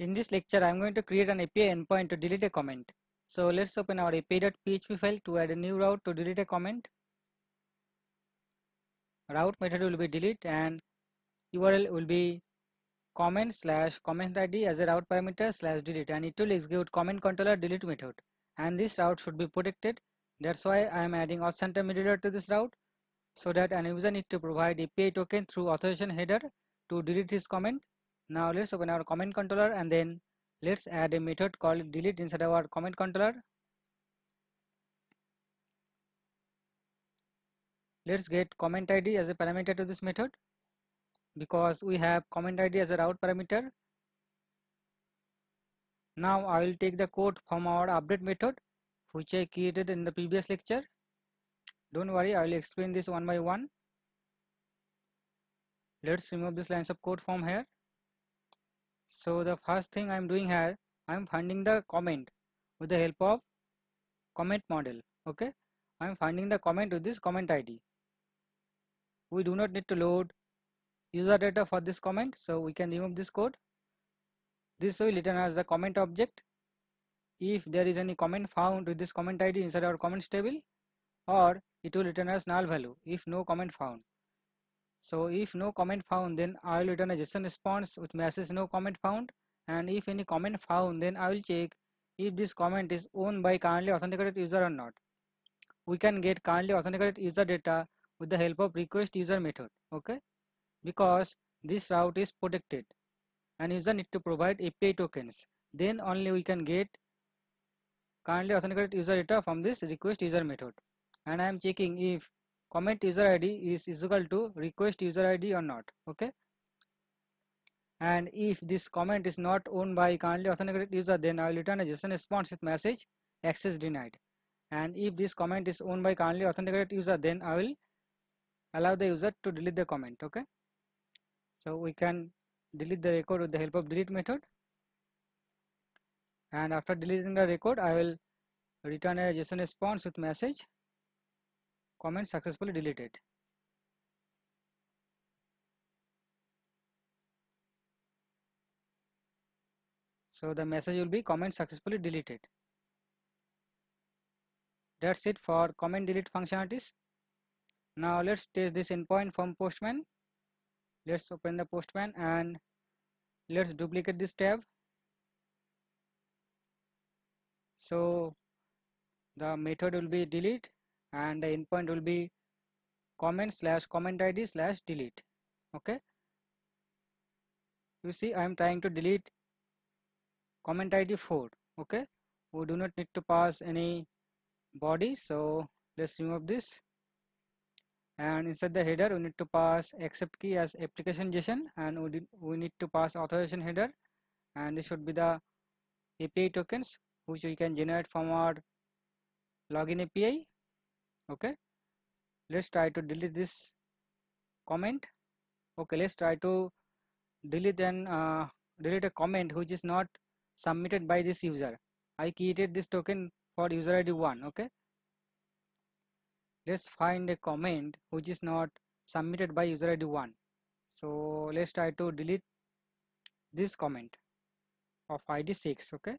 In this lecture, I am going to create an API endpoint to delete a comment. So let's open our api.php file to add a new route to delete a comment. Route method will be delete and URL will be comment slash comment id as a route parameter slash delete and it will execute comment controller delete method and this route should be protected that's why I am adding auth sanctum middleware to this route so that an user need to provide API token through authorization header to delete his comment now let's open our comment controller and then let's add a method called delete inside our comment controller. Let's get comment ID as a parameter to this method because we have comment ID as a route parameter. Now I will take the code from our update method which I created in the previous lecture. Don't worry, I will explain this one by one. Let's remove this lines of code from here so the first thing I'm doing here I'm finding the comment with the help of comment model okay? I'm finding the comment with this comment ID we do not need to load user data for this comment so we can remove this code. This will return as the comment object. If there is any comment found with this comment ID inside our comments table or it will return as null value if no comment found so if no comment found then I will return a JSON response with message no comment found. And if any comment found then I will check if this comment is owned by currently authenticated user or not. We can get currently authenticated user data with the help of request user method okay? Because this route is protected and user need to provide API tokens. Then only we can get currently authenticated user data from this request user method. And I am checking if comment user id is, is equal to request user id or not okay? And if this comment is not owned by currently authenticated user then I will return a JSON response with message access denied. And if this comment is owned by currently authenticated user then I will allow the user to delete the comment okay? So we can delete the record with the help of delete method. And after deleting the record I will return a JSON response with message comment successfully deleted. So the message will be comment successfully deleted. That's it for comment delete functionalities. Now let's test this endpoint from Postman. Let's open the Postman and let's duplicate this tab. So the method will be delete and the endpoint will be comment slash comment id slash delete. Okay? You see i am trying to delete comment id 4 okay? We do not need to pass any body so let's remove this. And inside the header we need to pass accept key as application json and we, we need to pass authorization header. And this should be the api tokens which we can generate from our login api okay. Let's try to delete this comment. Okay let's try to delete and uh, delete a comment which is not submitted by this user. I created this token for user ID 1 okay? Let's find a comment which is not submitted by user ID 1 so let's try to delete this comment of ID 6 okay?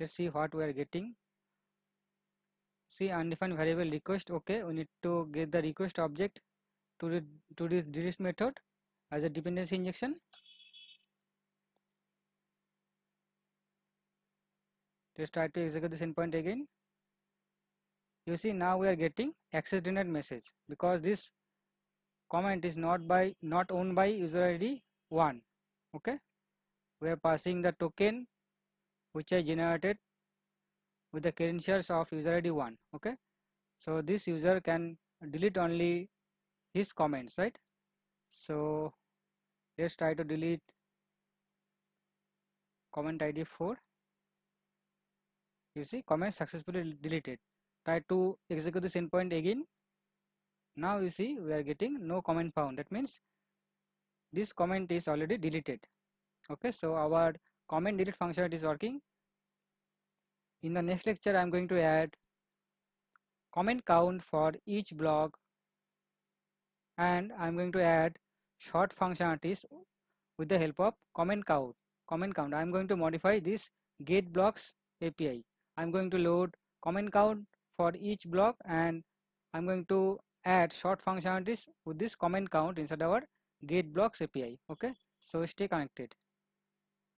Let's see what we are getting see undefined variable request okay we need to get the request object to the to this delete method as a dependency injection. Let's try to execute this endpoint again. You see now we are getting access denied message because this comment is not by not owned by user id 1 okay? We are passing the token which I generated with the credentials of user id 1 okay? So this user can delete only his comments right? So let's try to delete comment id 4 you see comment successfully deleted. Try to execute this endpoint again. Now you see we are getting no comment found. That means this comment is already deleted okay? So our comment delete function is working in the next lecture, I'm going to add comment count for each blog and I'm going to add short functionalities with the help of comment count. comment count. I'm going to modify this get blogs api i'm going to load comment count for each blog and i'm going to add short functionalities with this comment count inside our get blogs api okay? So stay connected